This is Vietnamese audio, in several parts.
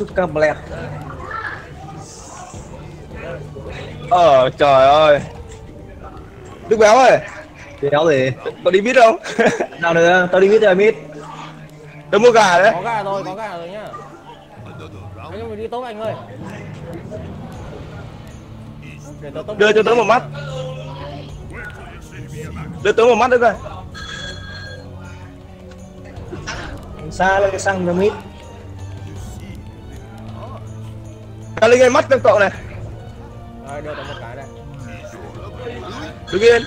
Suka Blade Ờ trời ơi. Đức béo ơi. Đéo gì? Có đi biết không? Nào nữa, tao đi biết rồi mít. Tôi mua gà đấy. Có gà rồi có gà rồi nhá. Anh mình đi tốt anh ơi để tao Đưa cho tớ một mắt. Đưa tớ một mắt nữa coi. Xa lên cái xăng cho mít Cá linh ơi mắt cho cậu này rồi đưa tao một cái này Đứng yên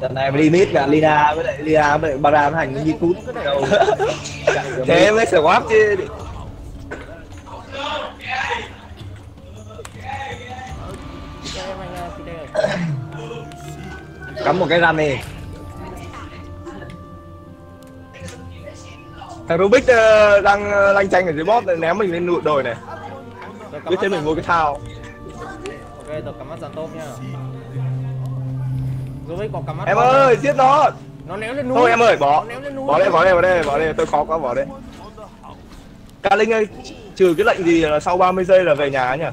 Trận này mới đi mít cả Lina với lại Lina với lại Bara nó hành như cút Thế mới sửa quáp chứ em uh. Cắm một cái răn đi Thằng Rubik ờ, đang ờ, lanh chanh ở dưới bóp ném mình lên nụ đồi này. Biết thế mình mua cái thao. Ok tôi cắm mắt dàn tôm nha. Với có cắm mắt Em ơi giết nó! Nó néo lên núi. Thôi em ơi bỏ. Bỏ đây bỏ đây bỏ đây bỏ đây. Tôi khó quá bỏ đây. Cá linh ơi trừ cái lệnh gì là sau 30 giây là về nhà nhỉ?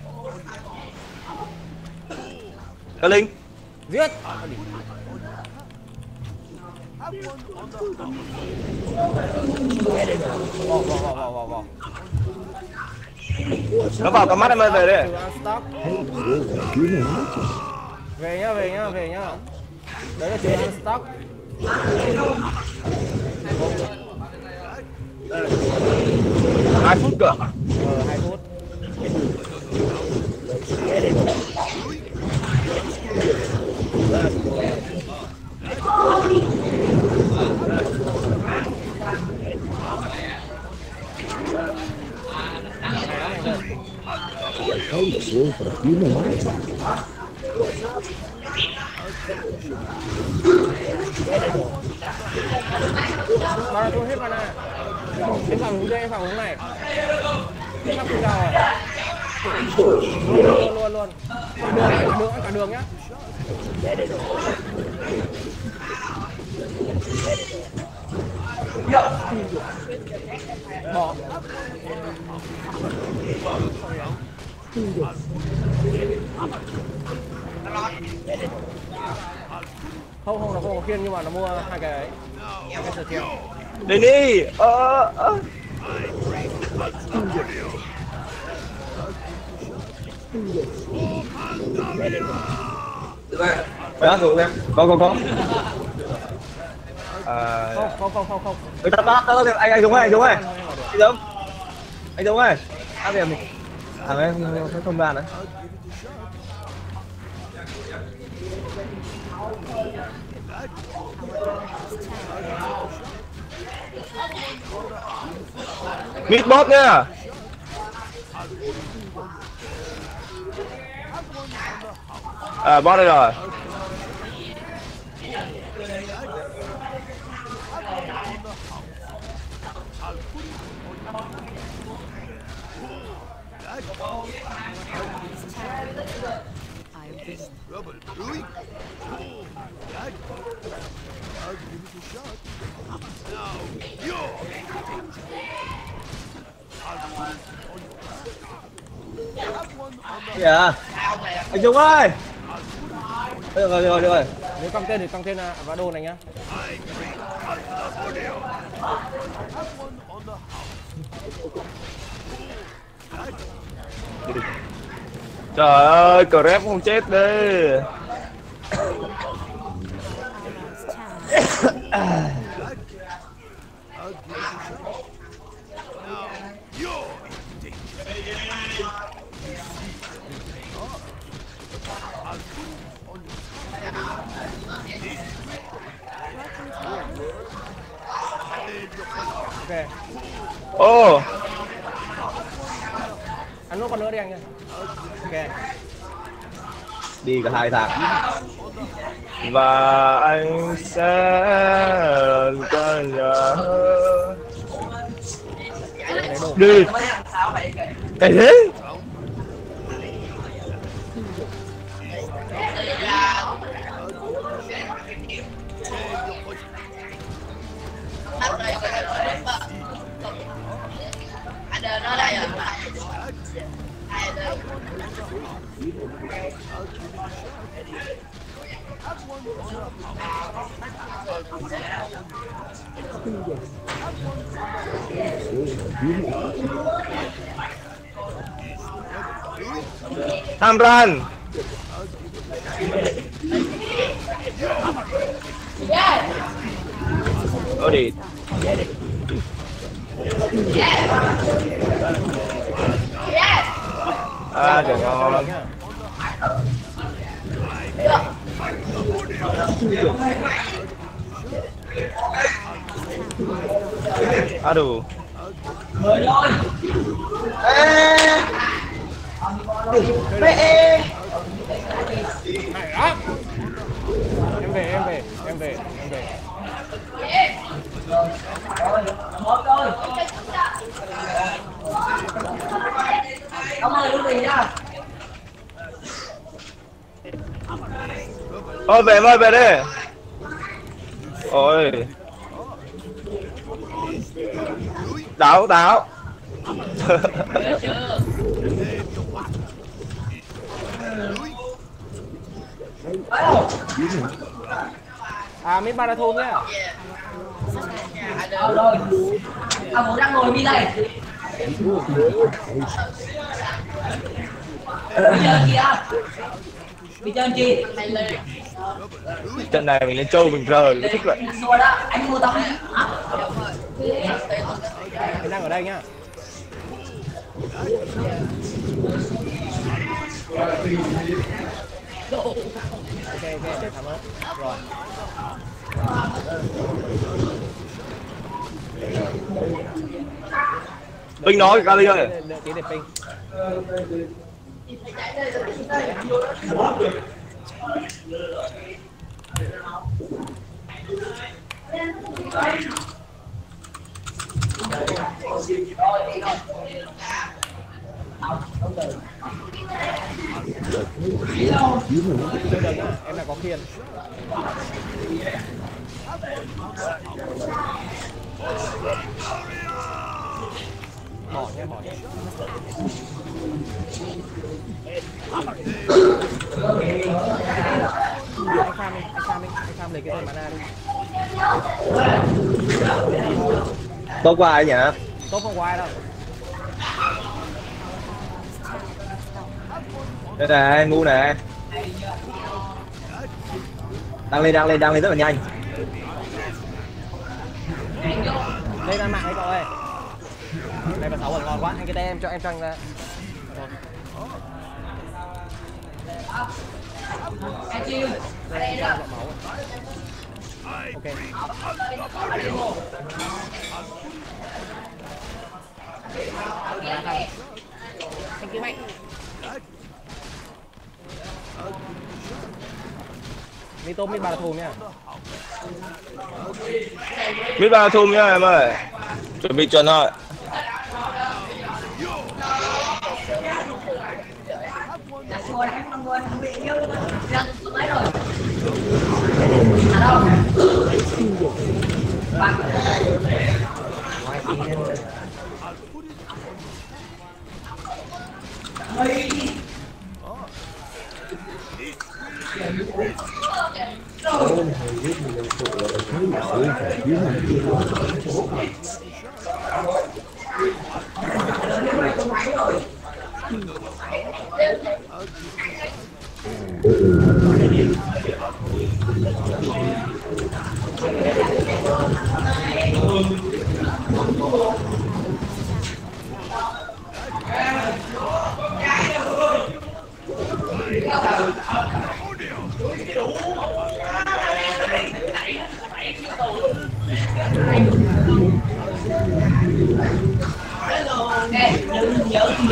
Cá linh. Giết bỏ bỏ bỏ bỏ bỏ bỏ Nó vào cắm mắt em ơi về unstock về nhá về nhá về nhá. Đấy là trừ unstock hai phút cơ. ờ hai phút Mana tuh hit mana? Em vào hướng đây, em vào hướng này. Em vào nào rồi? Luôn luôn luôn. Đường, cả đường nhá. Bỏ. Không không nó không có khiên nhưng mà nó mua hai cái ấy. Hai cái sờ khiên. Đến đi Ờ ờ Đó, thuộc em Có, có, có À, Không không không không không. Tao, tao, tao, anh, anh Dũng ơi, anh Dũng ơi Anh Dũng Anh Dũng ơi Tao tìm mình À, Thằng ấy không không bàn đấy. Mid bot nha À bot đây rồi. Dạ Anh Dũng ơi. Được rồi, được rồi, được rồi. Nếu căng tên thì căng tên à, và đồ này nhá. Trời ơi crep không chết đi Ok. Ô Ăn nốt con nữa đi anh ơi. Ok. Đi cả hai thằng và anh sẽ có nhớ Đi. Cái thế? Tham ran Ở đi À trời ngon Này đó Em về em về em về em về. Thôi về em ơi về đi Ôi. Đảo đảo À mấy marathon nhá Ờ rồi Ông muốn đang ngồi giờ chi Trận này mình lên châu mình nó thích vậy Anh mua tao? Em đang ở đây nhá Ok ok để thăm ơn Rồi Binh nói Kali ơi Đợi- để ping Chơi được Em là có khiên. Bỏ nhé bỏ nhé. Anh farm đi anh đi anh farm lấy cái tên mana đi. Tốt quá anh nhỉ? Tốt không có ai đâu đây này ngu nè. Đang lên đang lên đang lên rất là nhanh. Lên ăn mạng đấy cậu ơi. Này và sáu còn ngon quá. Anh cái tay em cho em cho anh ra Đây, ok Thank you mate Mito, mid bà thùm nha. Biết ba thùm nha, em ơi. Chuẩn bị chuẩn rồi Đã xua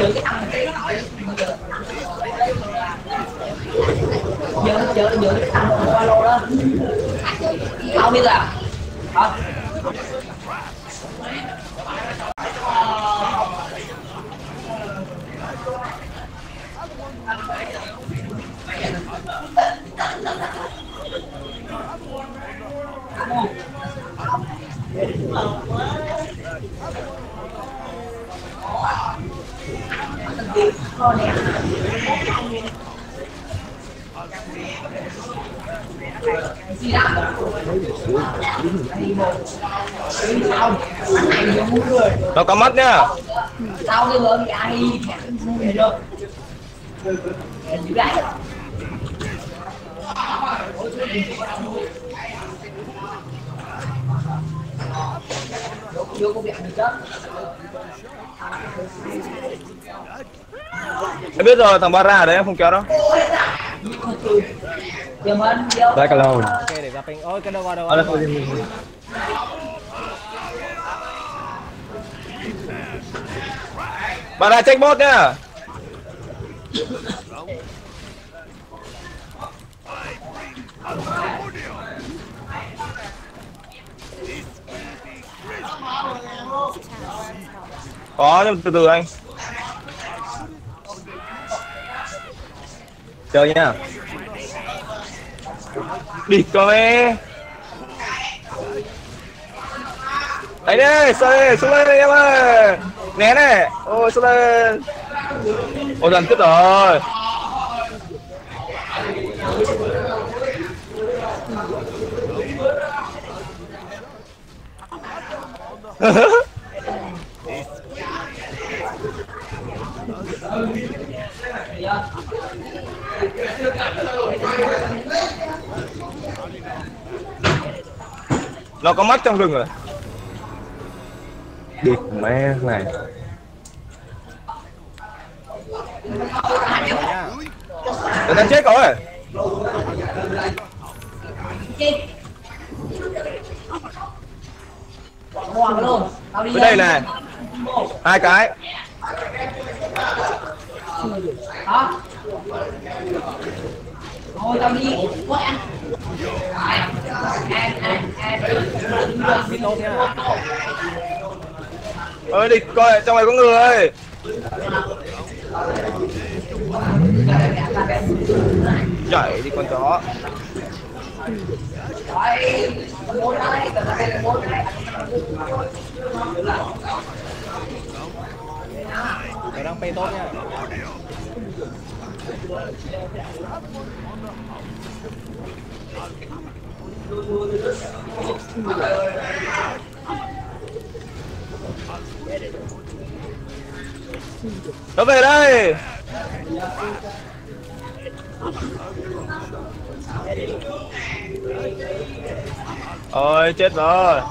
Giữ cái thằng cái nó nói giữ giữ giữ cái thằng qua lô đó không biết là đó Hả? đẹp sau nó có mắt nhá sau cái bơm dạ đi về được giữ lại vô công em biết rồi thằng ba ra ở đấy em không kéo đâu. Đấy cả lâu. ok để ra ping. Ôi cái đâu vào đâu vào ba ra check bot nhá có nhưng từ từ anh Chơi nha. đi coi đấy đi xuống đây xuống đây em ơi. Né này ôi xuống lên ôi dần tiếp rồi. nó có mắt trong rừng rồi. Địt mẹ này. Để ta chết rồi chi Hoàng luôn tao đi Bên đây này. hai cái. Đó thôi tao đi. Có ăn ăn ăn ơi đi coi trong này có người chạy đi con chó Đấy, đang pay tốt nha nó về đây ôi chết rồi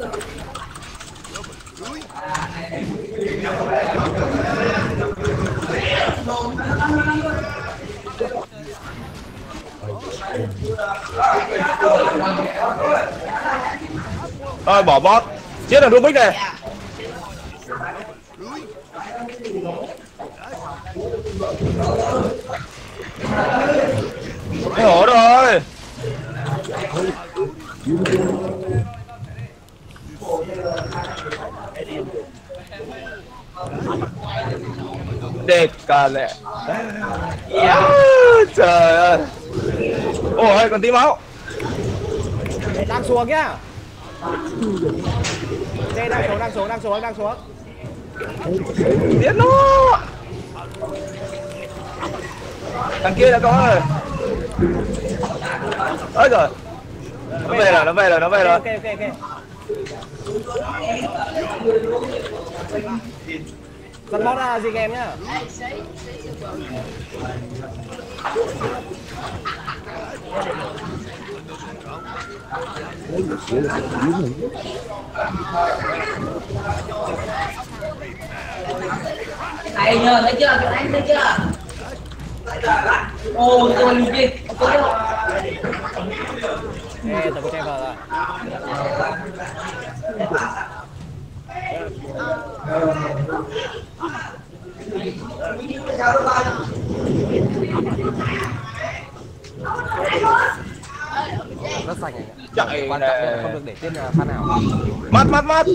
Thank you. Thôi bỏ bot Giết thằng Rubik này. Cái hổ rồi. Đẹp cả lẹ yeah, Trời ơi. Ôi còn tí máu. Đang xuống nhá. Đây đang xuống đang xuống đang xuống đang xuống. Giết nó Thằng kia đã có rồi. Ơi rồi Nó về rồi, nó về rồi, nó về rồi. ok ok ok Dần bót ra là gì game nhá Này nhờ, thấy chưa? Cái anh thấy chưa? Ồ, tôi đi đi. Tôi đâu? Ê, tao có che vào rồi rất sạch ạ Chạy quan trọng là này. không được để tên pha nào. Mắt, mắt, mắt.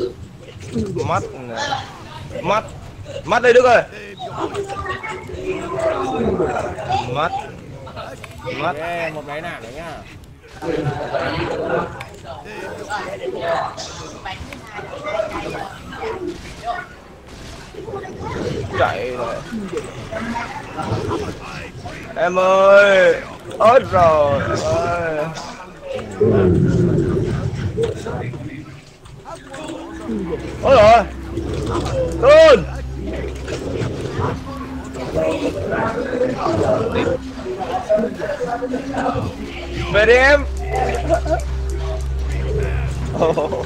Mắt này. Mắt. Mắt đây Đức ơi. Mắt. Mắt. Một cái nản nữa nhá chạy rồi em ơi ớt rồi. Ơi ôi rồi luôn về đi em. Oh.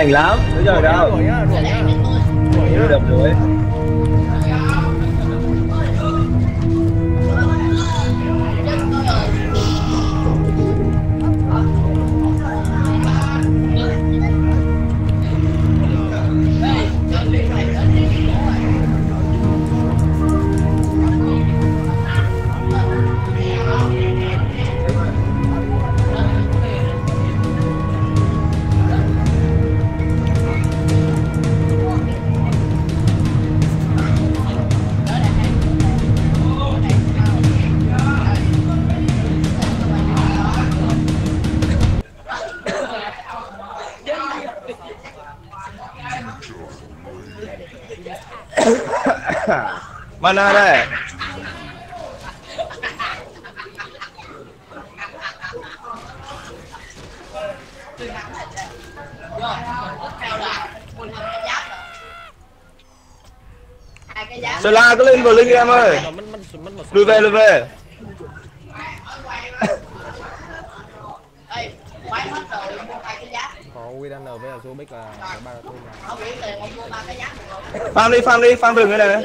Cảnh lắm, bây giờ đâu đuổi đuổi đuổi được rồi mana đây Sơn La cứ lên vào lưng em ơi? Nó Lùi về lùi về. Có Widan với là là là tôi đi Phan đi Phan rừng cái này.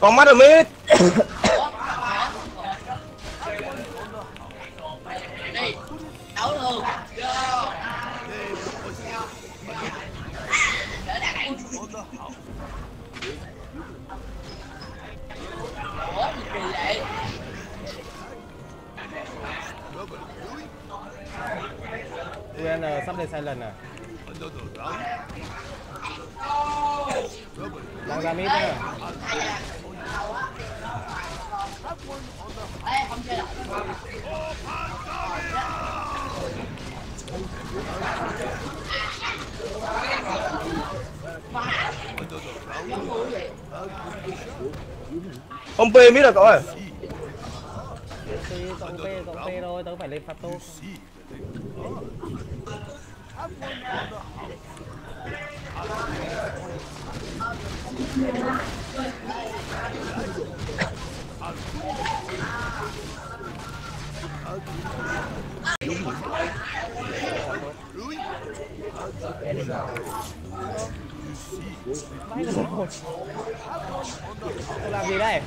Con mắt ở mít Widan sắp lên sai lần à đang ra mít nhá Ông P mít là cậu ơi Cậu P cậu P thôi tớ phải lên phạt tô Vãi cả một làm gì đây?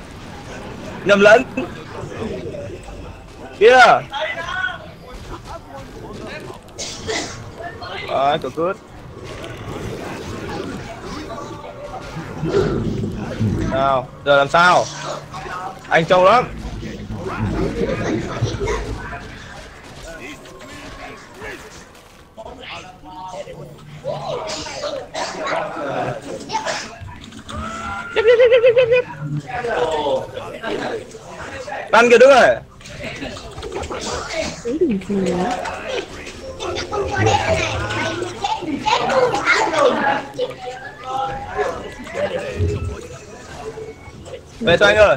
nhầm lẫn. Kia à, cửa cướp nào giờ làm sao? Anh trâu lắm. Yep, yep, yep, yep, yep, yep. Bắn kia đứng rồi Về cho anh ơi.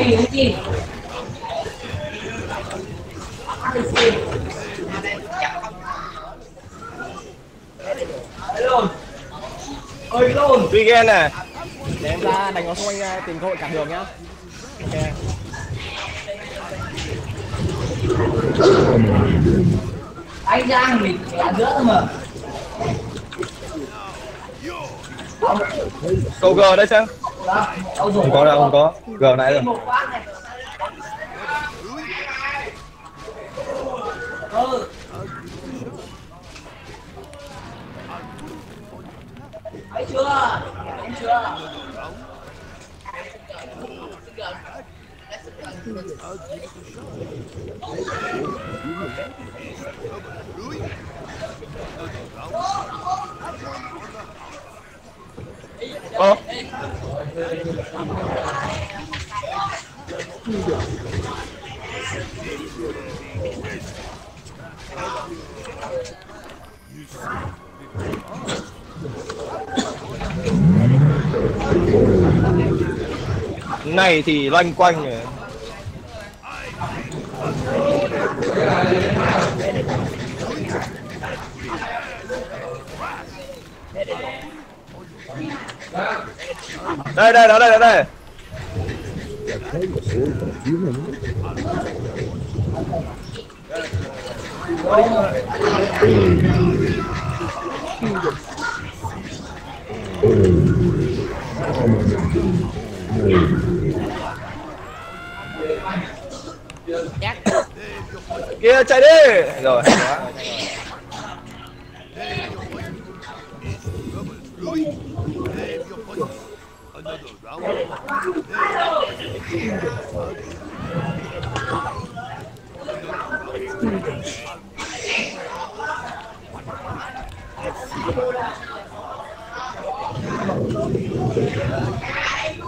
Gì cái gì? Ăn được gì? ơi luôn Weekend nè để em ra đánh nó xung quanh ờ, tìm cơ hội cản đường nhá ok Anh Giang mình là nữa thôi mà. Câu G đấy xem? Không có đâu không có gờ nãy rồi Thấy chưa? Thấy chưa? Ờ. Này thì loanh quanh rồi. Đây đây đó đây đó đây. Dạ. Kia chạy đi. Rồi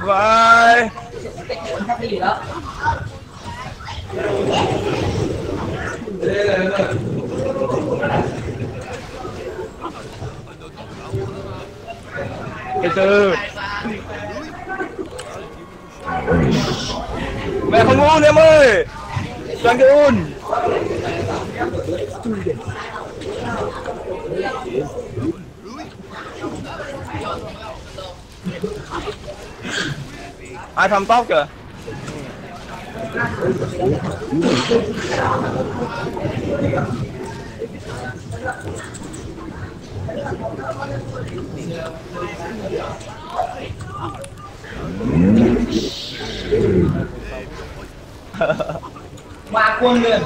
Vai. Cái đi rồi đó. Từ từ Mẹ không un em ơi Toàn cái ôn Ai thăm tóc kìa Thank you. Ba quân liền.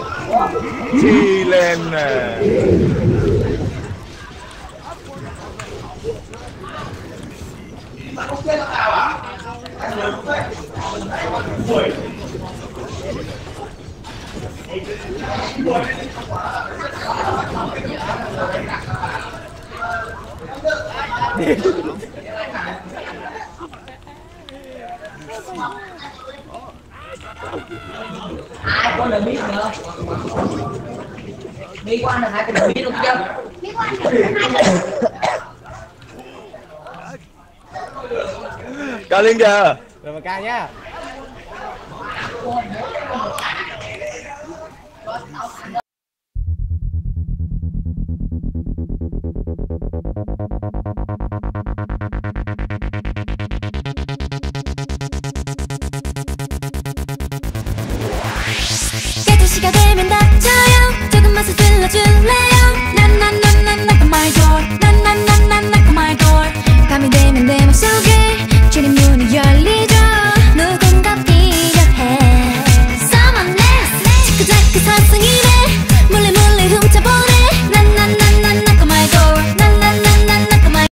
Chi lên nè Hai quân là biết nữa. Đi qua là hai là biết luôn chưa? Biết qua Cao lên kìa rồi mà ca nhá that you